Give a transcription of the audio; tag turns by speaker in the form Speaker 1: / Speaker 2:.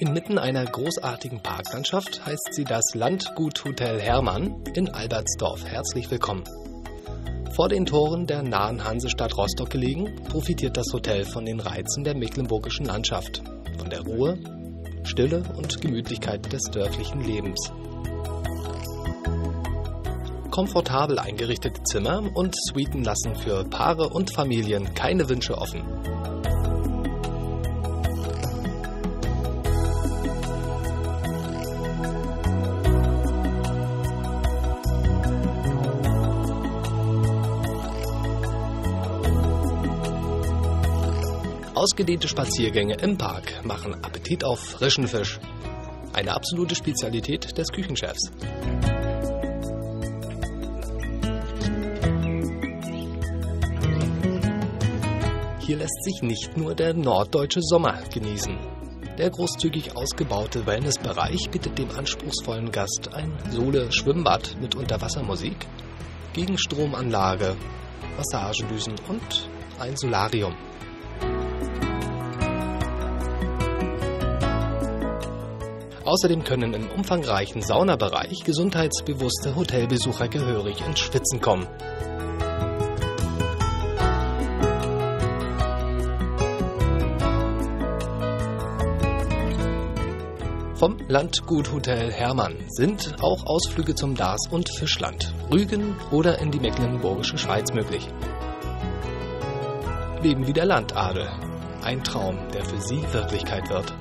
Speaker 1: Inmitten einer großartigen Parklandschaft heißt sie das Landgut Hotel Hermann in Albertsdorf. Herzlich willkommen. Vor den Toren der nahen Hansestadt Rostock gelegen, profitiert das Hotel von den Reizen der mecklenburgischen Landschaft, von der Ruhe, Stille und Gemütlichkeit des dörflichen Lebens. Komfortabel eingerichtete Zimmer und Suiten lassen für Paare und Familien keine Wünsche offen. Ausgedehnte Spaziergänge im Park machen Appetit auf frischen Fisch. Eine absolute Spezialität des Küchenchefs. Hier lässt sich nicht nur der norddeutsche Sommer genießen. Der großzügig ausgebaute Wellnessbereich bietet dem anspruchsvollen Gast ein Sohle-Schwimmbad mit Unterwassermusik, Gegenstromanlage, Massagedüsen und ein Solarium. Außerdem können im umfangreichen Saunabereich gesundheitsbewusste Hotelbesucher gehörig ins Schwitzen kommen. Vom Landguthotel Hermann sind auch Ausflüge zum Dars- und Fischland, Rügen oder in die Mecklenburgische Schweiz möglich. Leben wie der Landadel. Ein Traum, der für Sie Wirklichkeit wird.